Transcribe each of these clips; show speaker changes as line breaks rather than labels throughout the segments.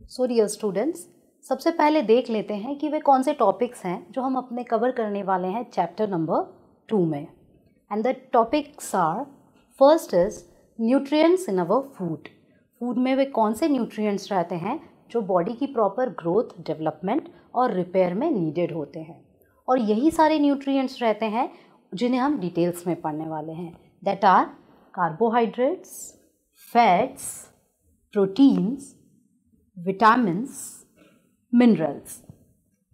So dear students सबसे पहले देख लेते हैं कि वे कौन से टॉपिक्स हैं जो हम अपने कवर करने वाले हैं चैप्टर नंबर टू में। And the topics are first is nutrients in our food food में वे कौन से न्यूट्रिएंट्स रहते हैं जो बॉडी की प्रॉपर ग्रोथ डेवलपमेंट और रिपेयर में नीडेड होते हैं। और यही सारे न्यूट्रिएंट्स रहते हैं जिन्हें हम डिटेल्स में पढ़ने वाले हैं। That are carbohydrates fats proteins vitamins minerals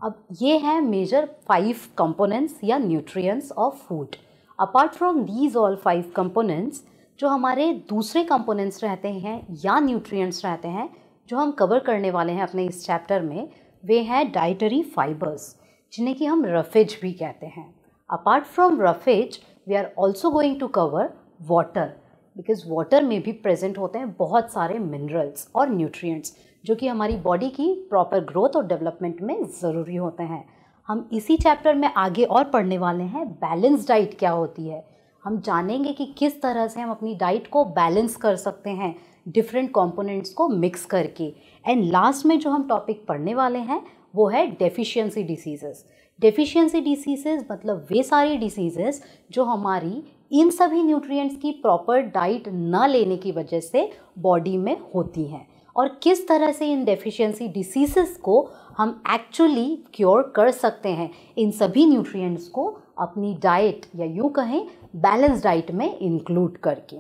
अब ये हैं मेजर फाइव कंपोनेंट्स या nutrients of food apart from these all five components जो हमारे दूसरे कंपोनेंट्स रहते हैं या न्यूट्रिएंट्स रहते हैं, जो हम कवर करने वाले हैं अपने इस चैप्टर में, वे हैं डाइटरी फाइबर्स जिन्हें कि हम रफेज भी कहते हैं. Apart from roughage we are also going to cover water because water में भी प्रेजेंट होते हैं बहुत सारे मिनरल्स और न्यूट्रिएंट्स जो कि हमारी बॉडी की प्रॉपर ग्रोथ और डेवलपमेंट में ज़रूरी होते हैं। हम इसी चैप्टर में आगे और पढ़ने वाले हैं बैलेंस डाइट क्या होती है? हम जानेंगे कि किस तरह से हम अपनी डाइट को बैलेंस कर सकते हैं डिफरेंट कंपोनेंट्स को मिक्स करके। एंड लास्ट में जो हम टॉपिक पढ़ने वाले हैं वो है डेफिशिएंसी डिसीजेस डेफिशिएंसी डिसीजेस मतलब वे सारी डिसीजेस जो हमारी इन सभी न्यूट्रिएंट्स की प्रॉपर डाइट न लेने की वजह से बॉडी में होती हैं। और किस तरह से इन डेफिशिएंसी डिसीजेस को हम एक्चुअली क्योर कर सकते हैं, इन सभी न्यूट्रिएंट्स को अपनी डाइट या यूँ कहें बैलेंस डाइट में इंक्लूड करके।